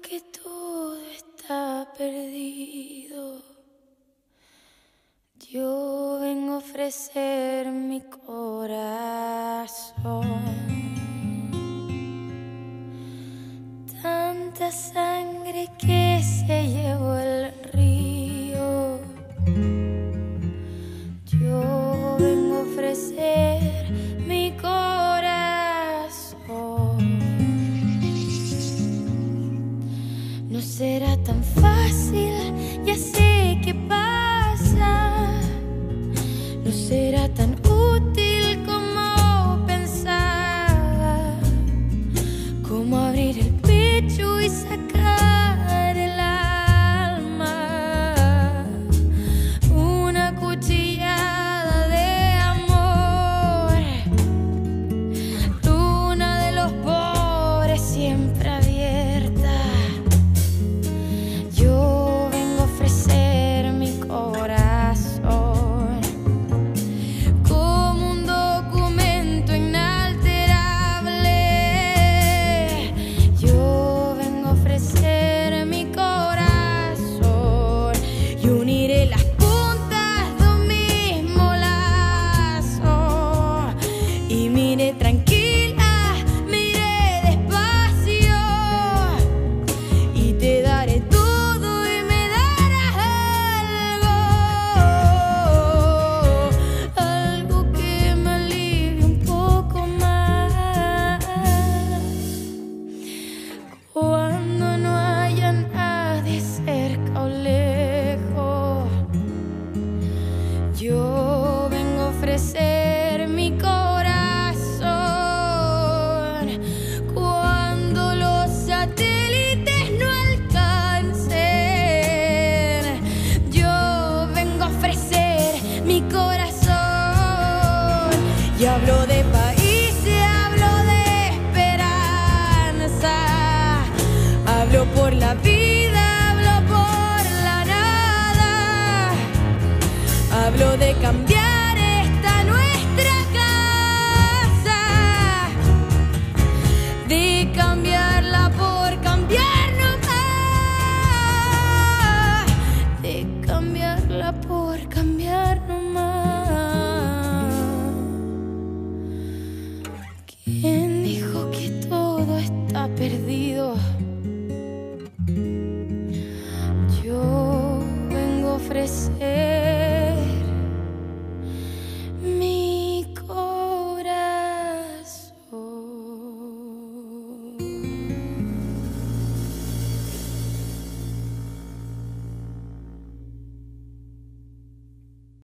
que todo está perdido. Yo vengo a ofrecer mi corazón. Tanta sangre que se lleva. Mi corazón, cuando los satélites no alcancen, yo vengo a ofrecer mi corazón. Y hablo de país y hablo de esperanza. Hablo por la vida, hablo por la nada. Hablo de cambiar. voices